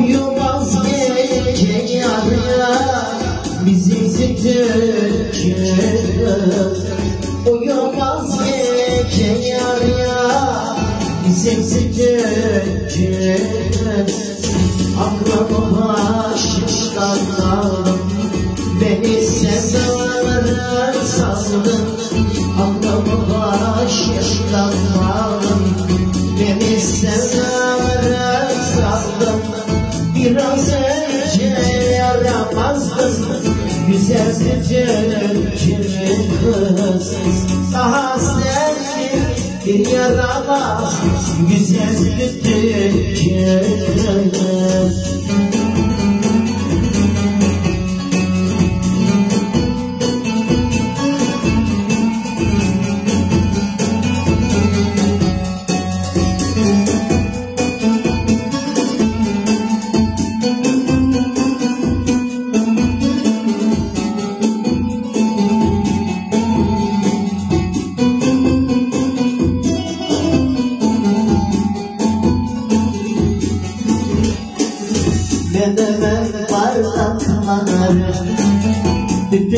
uyumaz erkek yarına Bizim ziktir kırmız Uyumaz erkek yarına Bizim ziktir kırmız Aklım Beni sevdalara saldın Aklım başımdan Beni sevdalara Güzel sıcacığım kız Daha sevdim bir yaramaz Güzel sıcacığım Menemen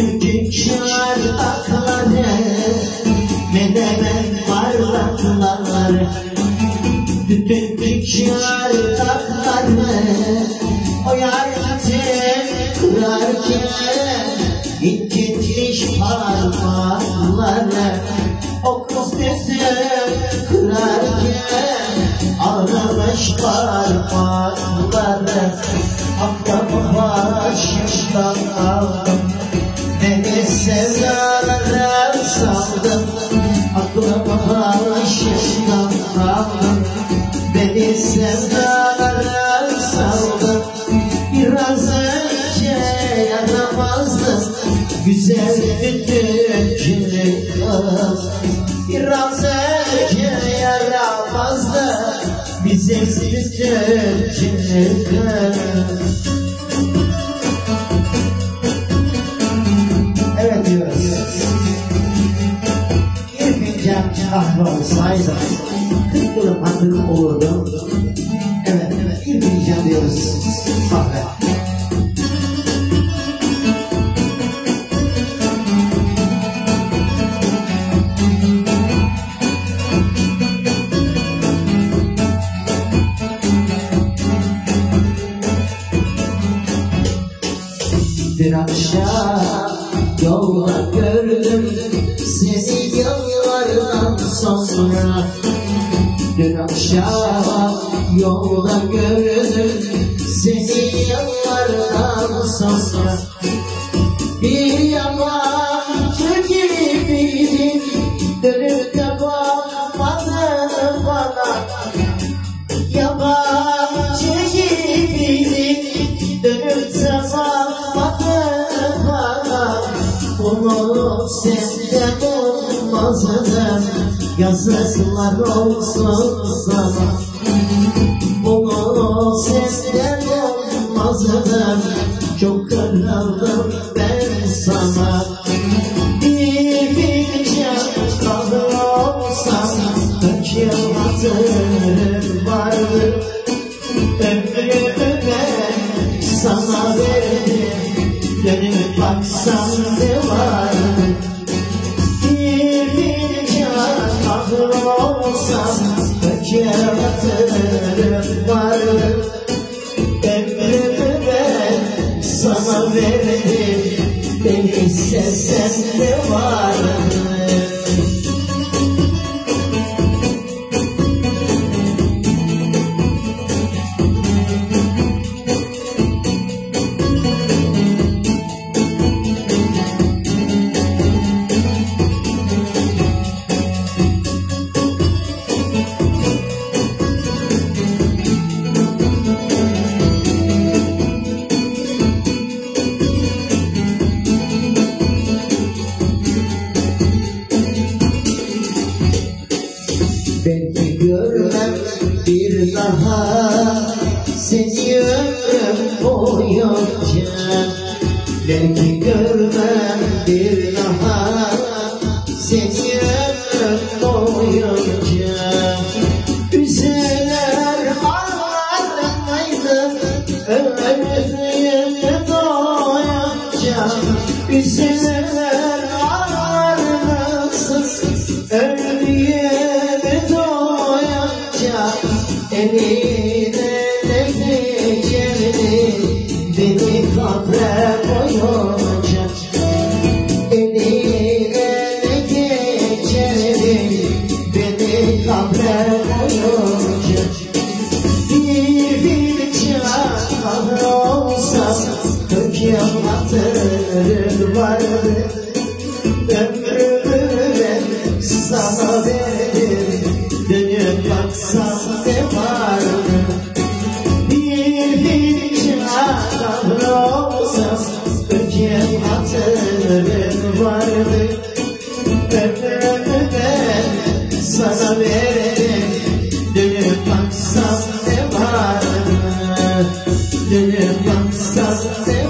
Bütün kişiler akları Menemen bardakları Bütün kişiler akları O yarken kırarken İncitmiş parmakları O kız bizi kırarken Ağlamış parmakları Aklımı başımdan aldım Beni sevdalara saldın başımdan aldım Beni sevdalara saldın Biraz önce yaramazdım. Güzel bütün kız. Biraz önce yaramazdı Bizim bütün Evet kahve olsaydı 40 yılın hatırı olurdu. Evet, evet. Bir fincan diyoruz. Kahve. Bir akşam yolda gördüm seni yıllardan sonra Dün akşam yolda gördüm seni yıllardan sonra Bir yabancı gibiydin dönüp de bakmadın bana. Yabancı gibiydin dönüp de bakmadın bana. Bunu senden olmazdı yazıklar olsun sana Bunu senden olmazdı çok kırıldım ben sana. Fincan kahve olsam kaç yıl hatırım vardı Ömrümü sana verdim. Dönüp baksan Cinema Belki görmem bir daha. Seni ömrüm anlatırım vardı Ömrümü sana verir Dönüp ne vardı Bir hiç adam olsam Öken hatırım vardı. Ömrümü sana verir Dönüp baksam ne